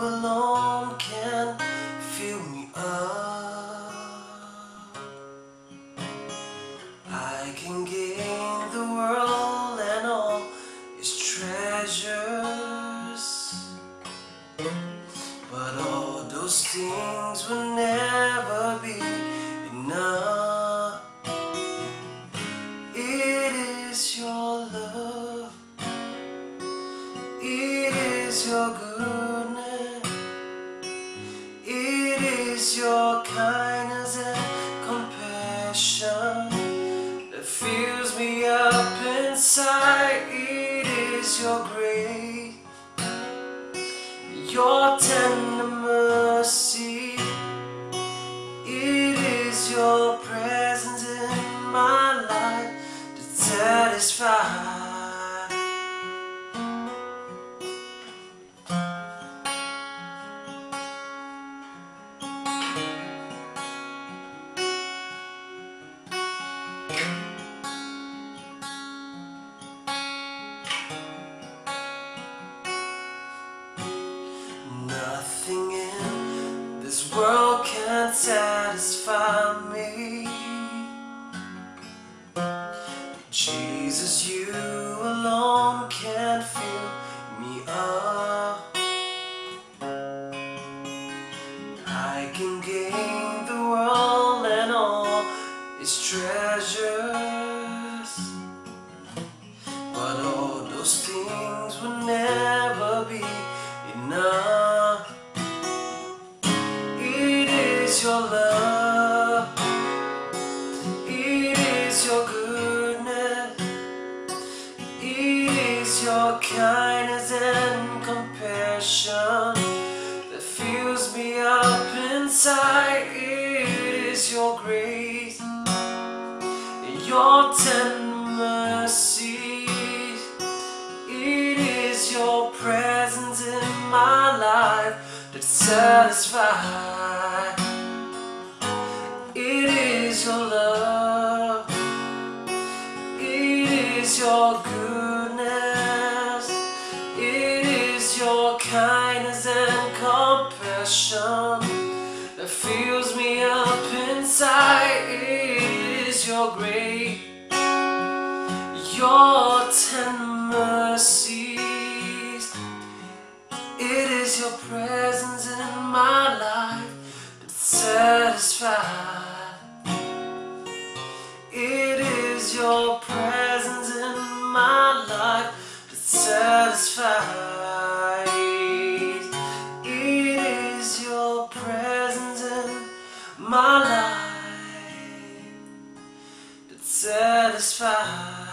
alone can fill me up. I can gain the world and all its treasures, but all those things will never be enough. It is your love. It is your goodness. Is your kindness and compassion that fills me up inside. It is your grace, your tender mercy. It is your presence in my life that satisfies. Satisfy me. Jesus, you alone can fill me up. I can gain the world and all its treasures, but all those things will never be enough. Compassion that fills me up inside. It is your grace, your tender mercy. It is your presence in my life that satisfies. It is your love. It is your goodness. kindness and compassion that fills me up inside. It is your grace, your tender mercies. It is your presence in my life that satisfies. It is your presence. satisfied.